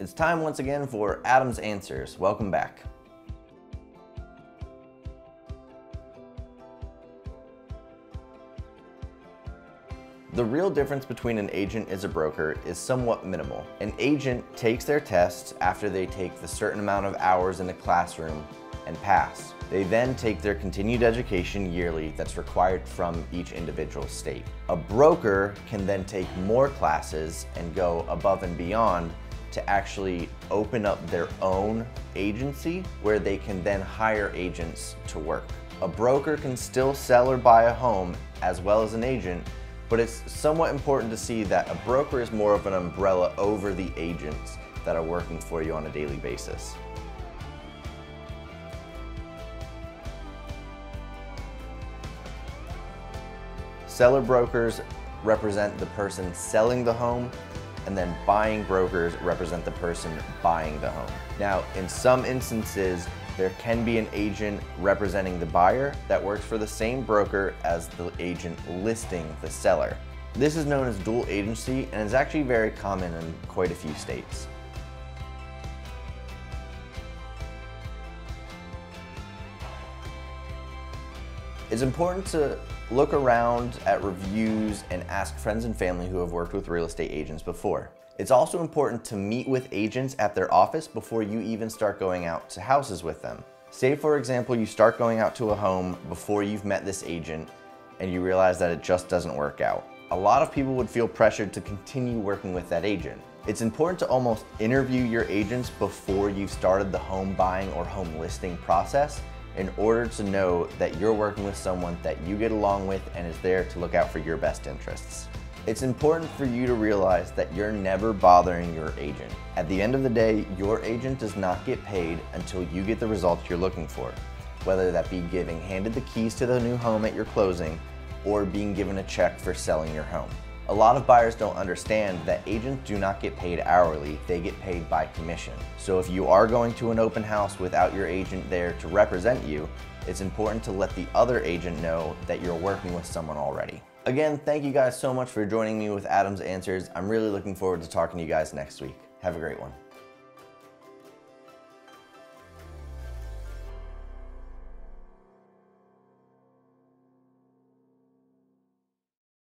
It's time once again for Adam's Answers. Welcome back. The real difference between an agent and a broker is somewhat minimal. An agent takes their tests after they take the certain amount of hours in a classroom and pass. They then take their continued education yearly that's required from each individual state. A broker can then take more classes and go above and beyond to actually open up their own agency where they can then hire agents to work. A broker can still sell or buy a home as well as an agent, but it's somewhat important to see that a broker is more of an umbrella over the agents that are working for you on a daily basis. Seller brokers represent the person selling the home and then buying brokers represent the person buying the home. Now, in some instances, there can be an agent representing the buyer that works for the same broker as the agent listing the seller. This is known as dual agency and is actually very common in quite a few states. It's important to look around at reviews and ask friends and family who have worked with real estate agents before. It's also important to meet with agents at their office before you even start going out to houses with them. Say for example, you start going out to a home before you've met this agent and you realize that it just doesn't work out. A lot of people would feel pressured to continue working with that agent. It's important to almost interview your agents before you've started the home buying or home listing process in order to know that you're working with someone that you get along with and is there to look out for your best interests. It's important for you to realize that you're never bothering your agent. At the end of the day, your agent does not get paid until you get the results you're looking for, whether that be giving handed the keys to the new home at your closing or being given a check for selling your home. A lot of buyers don't understand that agents do not get paid hourly, they get paid by commission. So if you are going to an open house without your agent there to represent you, it's important to let the other agent know that you're working with someone already. Again, thank you guys so much for joining me with Adam's Answers. I'm really looking forward to talking to you guys next week. Have a great one.